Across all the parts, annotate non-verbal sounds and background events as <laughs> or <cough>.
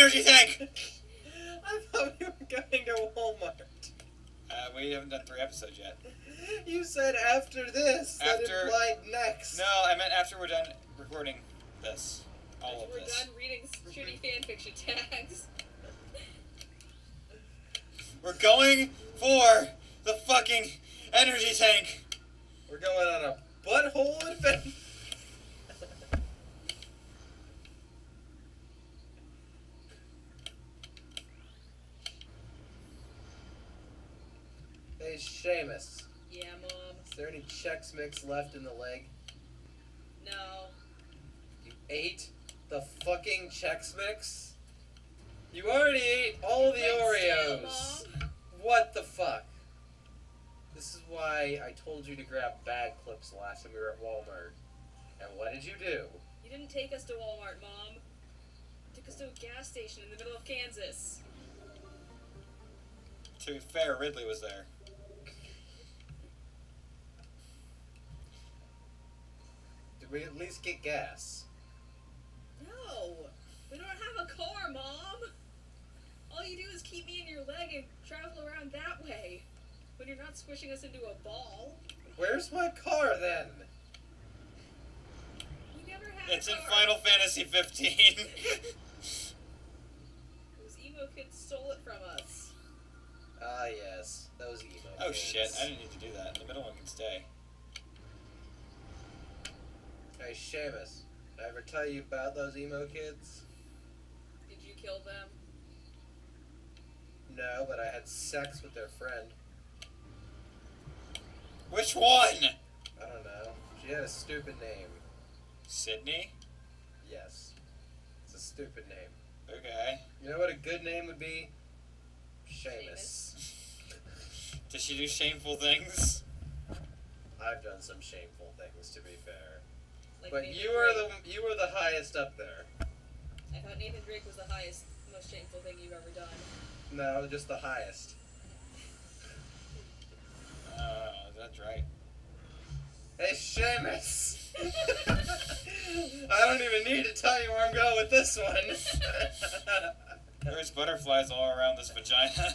energy tank. <laughs> I thought we were going to Walmart. Uh, we haven't done three episodes yet. You said after this. That After- implied next. No, I meant after we're done recording this, all of We're this. done reading shitty fanfiction tags. We're going for the fucking energy tank. We're going on a butthole adventure. hey, Seamus. Yeah, mom. Is there any Chex Mix left in the leg? No. You ate the fucking Chex Mix? You already ate all the Wait, still, Oreos. Mom. What the fuck? This is why I told you to grab bag clips last time we were at Walmart. And what did you do? You didn't take us to Walmart, mom. You took us to a gas station in the middle of Kansas. To be fair, Ridley was there. We at least get gas? No, we don't have a car, mom. All you do is keep me in your leg and travel around that way. When you're not squishing us into a ball. Where's my car then? We never had It's a in. Final Fantasy 15. <laughs> Those emo kids stole it from us. Ah, yes. Those emo. oh kids. shit, I didn't need to do that. The middle one can stay. Hey, Seamus. Did I ever tell you about those emo kids? Did you kill them? No, but I had sex with their friend. Which one? I don't know. She had a stupid name. Sydney? Yes. It's a stupid name. Okay. You know what a good name would be? Seamus. <laughs> Does she do shameful things? I've done some shameful things, to be fair. Like But Nathan you were Drake. the you were the highest up there. I thought Nathan Drake was the highest, most shameful thing you've ever done. No, just the highest. <laughs> Uh, that's right. Hey, Seamus! <laughs> I don't even need to tell you where I'm going with this one. There's butterflies all around this vagina. <laughs>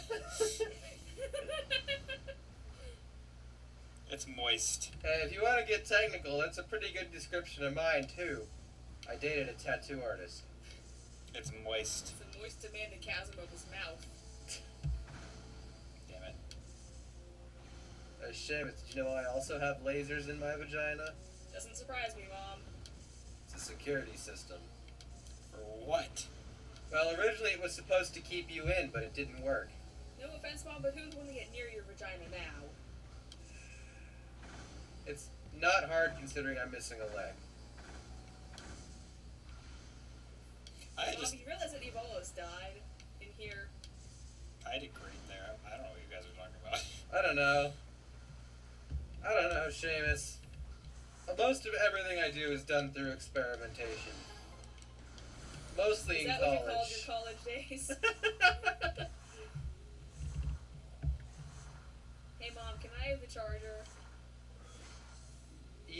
it's moist. hey, if you want to get technical, that's a pretty good description of mine, too. I dated a tattoo artist. It's moist. It's the moist demanded chasm of his mouth. Damn it. Uh, Seamus, did you know I also have lasers in my vagina? Doesn't surprise me, Mom. It's a security system. For what? Well, originally it was supposed to keep you in, but it didn't work. No offense, Mom, but who's going to get near your vagina now? It's not hard considering I'm missing a leg. I Mom, just you realize that Ebola died in here? I did great there. I don't know what you guys are talking about. <laughs> I don't know. I don't know, Seamus. Most of everything I do is done through experimentation. Mostly in college. Is in that what you called your college days? <laughs> hey, Mom, can I have the charger?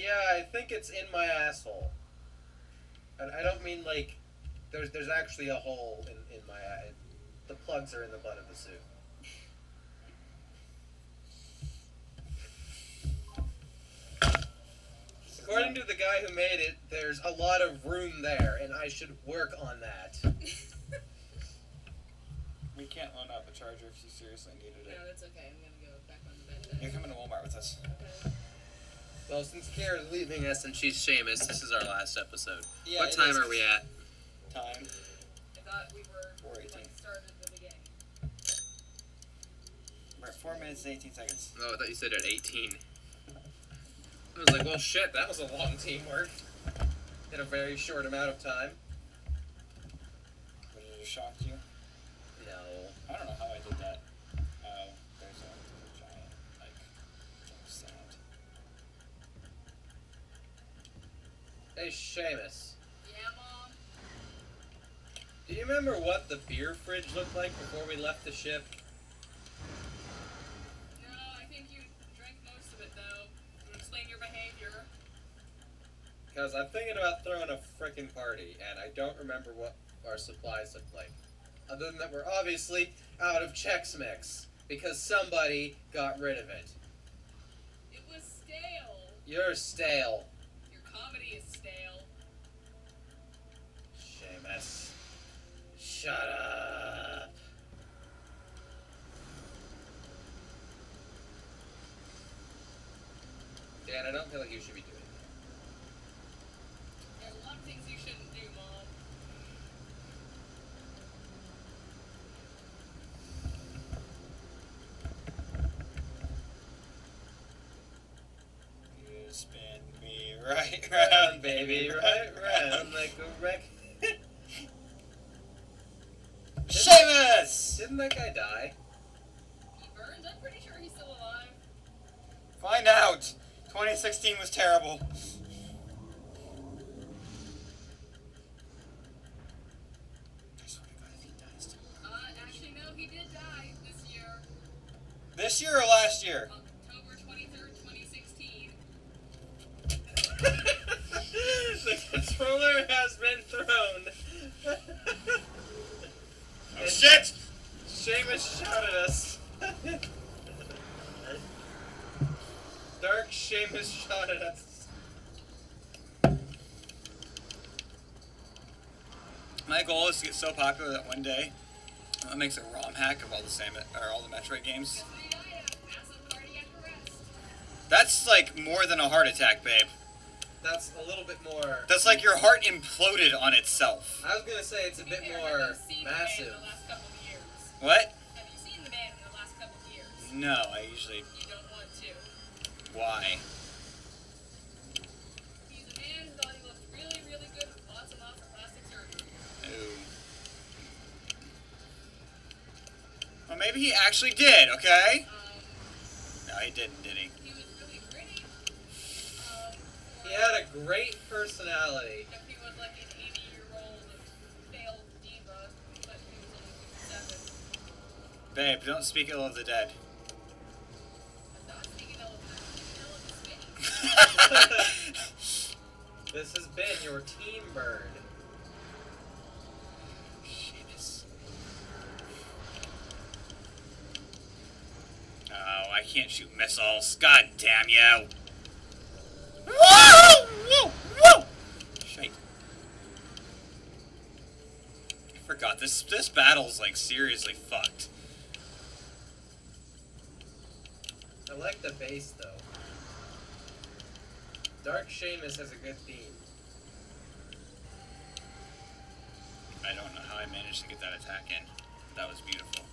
Yeah, I think it's in my asshole. And I don't mean like there's there's actually a hole in, in my eye. The plugs are in the butt of the suit. According to the guy who made it, there's a lot of room there, and I should work on that. we can't loan out the charger if you seriously needed it. no, it. that's okay. I'm gonna go back on the bed. You're coming to Walmart with us. Okay. Well, since Kara's leaving us and she's Seamus, this is our last episode. Yeah, what time is. are we at? Time. I thought we were 418. Like, started the beginning. We're at four minutes and eighteen seconds. Oh, I thought you said at 18. I was like, well, shit, that was a long teamwork. In a very short amount of time. Would it have shocked Hey, Seamus. Yeah, Mom. Do you remember what the beer fridge looked like before we left the ship? No, I think you drank most of it though. To explain your behavior. Because I'm thinking about throwing a frickin' party, and I don't remember what our supplies look like. Other than that, we're obviously out of Chex Mix because somebody got rid of it. It was stale. You're stale, Your comedy is stale. Seamus. Shut up. Dan, I don't feel like you should be doing that. There are a lot of things you shouldn't do, Mom. You spin me <laughs> right Round, baby, right round like a wreck. Seamus! Didn't that guy die? He burned? I'm pretty sure he's still alive. Find out. 2016 was terrible. I swear to God, he dies. Uh, actually, no, he did die this year. This year or last year? October 23rd, 2016. <laughs> the controller has been thrown. <laughs> Oh shit! Seamus shot at us. Dark Seamus shot at us. My goal is to get so popular that one day uh, it makes a ROM hack of all the same or all the Metroid games. Guess what he died of? Massive cardiac arrest. That's like more than a heart attack, babe. That's a little bit more. That's like your heart imploded on itself. I was gonna say it's a bit more have you seen massive. What? Have you seen the man in the last couple of years? No, I usually. You don't want to. Why? He's a man who thought he looked really, really good with lots of lots of plastic surgery. Ooh. Well, maybe he actually did. Okay. Um, No, he didn't, did he? he was really pretty. Um, He had a great personality. Babe, don't speak ill of the dead. I'm not speaking ill of him, I'm speaking ill of his face. This has been your team bird. Oh, I can't shoot missiles. God damn you! Whoa! Whoa! Whoa! Shite. I forgot this. This battle's like seriously fucked. I like the bass though. Dark Seamus has a good theme. I don't know how I managed to get that attack in. That was beautiful.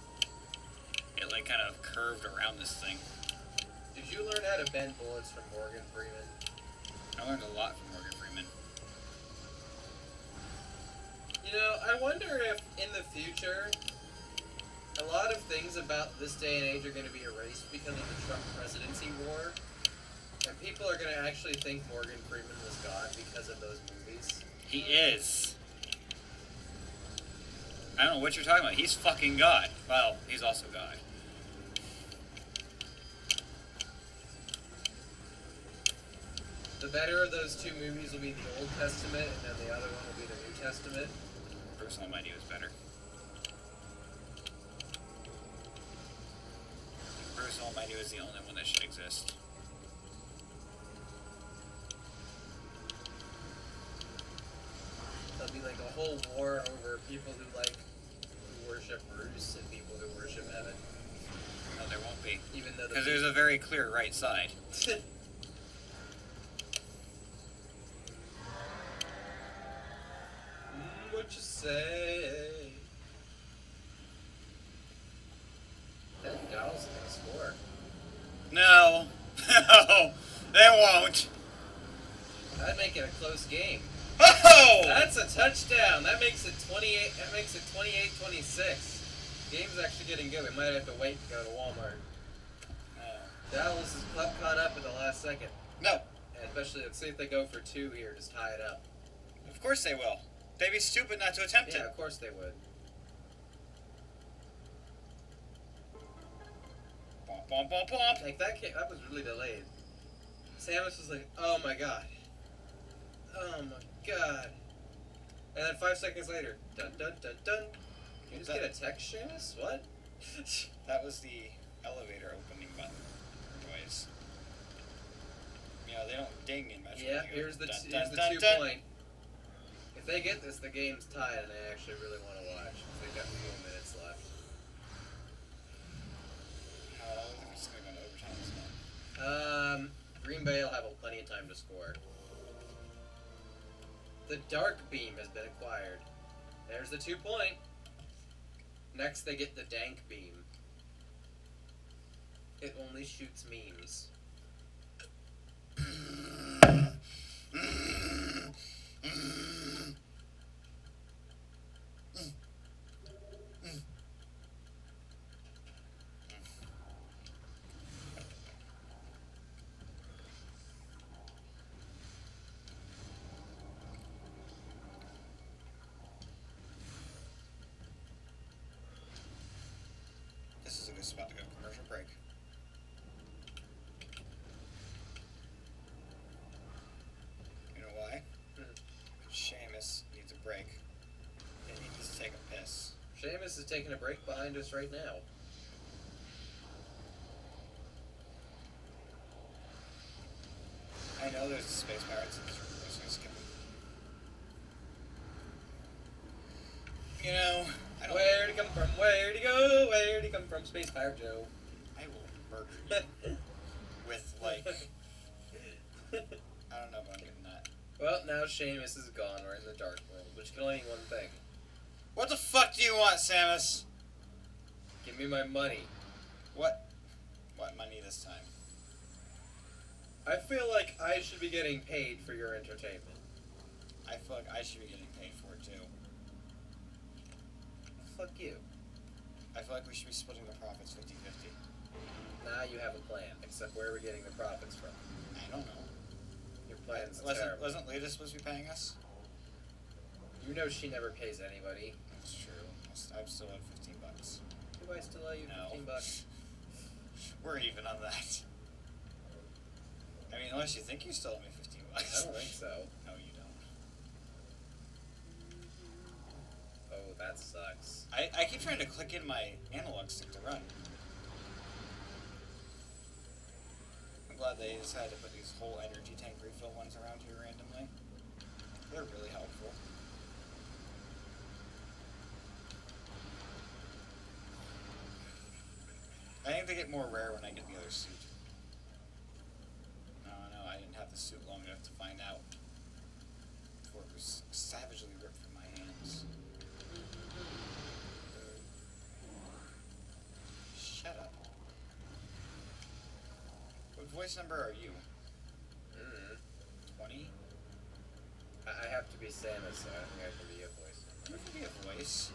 It like kind of curved around this thing. Did you learn how to bend bullets from Morgan Freeman? I learned a lot from Morgan Freeman. You know, I wonder if in the future, a lot of things about this day and age are going to be erased because of the Trump presidency war. And people are going to actually think Morgan Freeman was God because of those movies. He is. I don't know what you're talking about. He's fucking God. Well, he's also God. The better of those two movies will be the Old Testament, and then the other one will be the New Testament. Bruce Almighty was better. Bruce Almighty was the only one that should exist. There'll be like a whole war over people who like who worship Bruce and people who worship Evan, No, there won't be. even though the Because there's a very clear right side. <laughs> Mm, what you say? I think Dallas is gonna score. No. No. They won't. That'd make it a close game. Oh! That's a touchdown. That makes it 28. That makes it 28-26. Game's actually getting good. We might have to wait to go to Walmart. Uh, Dallas is caught caught up at the last second. No. And especially, let's see if they go for two here. Just tie it up. Of course they will. They'd be stupid not to attempt Yeah, it. Yeah, of course they would. Bump, bump, bump, bump. Like that came, that was really delayed. Samus was like, "Oh my god, oh my god," and then five seconds later, dun dun dun dun, You just That- get a text, Seamus? What? <laughs> That was the elevator opening button noise. You know, they don't ding in Metro. yeah, go here's the dun, dun, here's the dun, two point. If they get this, the game's tied, and I actually really want to watch. They've got four minutes left. Uh, we're just gonna go into overtime, isn't? Um, Green Bay will have plenty of time to score. The Dark Beam has been acquired. There's the two point. Next, they get the Dank Beam. It only shoots memes. This is a good spot to go commercial break. You know why? Mhm. Seamus needs a break. And he needs to take a piss. Seamus is taking a break behind us right now. I know there's space pirates in this room, so I skip them. You know, I don't. Where'd he come from? Where'd he go? Where'd he come from? Space Pirate Joe. I will murder you <laughs> with like I don't know, but I'm getting that. well, now Seamus is gone. We're in the Dark World, which can only mean one thing. What the fuck do you want, Samus? Give me my money. What? What money this time? I feel like I should be getting paid for your entertainment. I feel like I should be getting paid for it too. Fuck you. I feel like we should be splitting the profits 50 50. Now you have a plan, except where are we getting the profits from? I don't know. Your plan's wasn't, terrible. wasn't Lita supposed to be paying us? You know she never pays anybody. That's true. I'm I'm still at 15 bucks. Do I still owe you No. 15 bucks? <laughs> We're even on that. I mean, unless you think you still owe me 15 bucks. I don't think so. <laughs> No, you don't. Oh, that sucks. I, I keep trying to click in my analog stick to run. I'm glad they decided to put these whole energy tank refill ones around here randomly. They're really helpful. I think they get more rare when I get the other suit. No, no, I didn't have the suit long enough to find out. Before it was savagely ripped from my hands. Shut up. What voice number are you? Mm. 20? I, I have to be Samus, so I think I can be a voice. You can be a voice.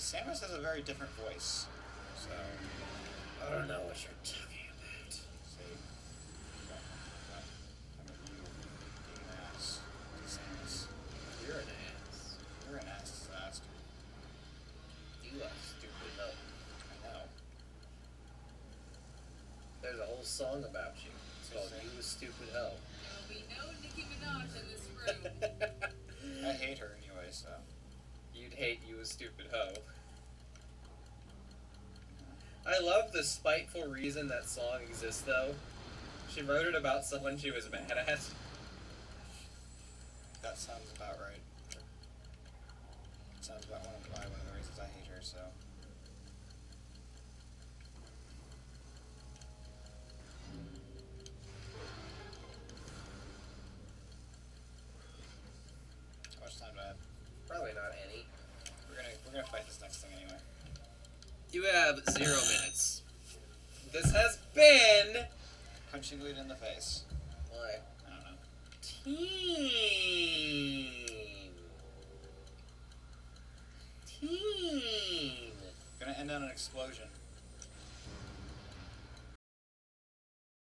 Samus has a very different voice. So, I don't know what you're talking about. see. But, but, I'm a you being an ass Samus. You're an ass. You're an ass disaster. You are stupid. No. I know. There's a whole song about you. It's called You a Stupid Hoe. There'll be no Nicki Minaj in this room. <laughs> a Stupid Hoe. I love the spiteful reason that song exists, though. She wrote it about someone she was mad at. That sounds about right. Sounds about one of, why one of the reasons I hate her, so. How much time do I have? Probably not any. We're gonna we're gonna fight this next thing anyway. You have zero minutes. This has been. Punching Lita in the face. Why? I don't know. Teen. Teen. Gonna end on an explosion.